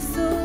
so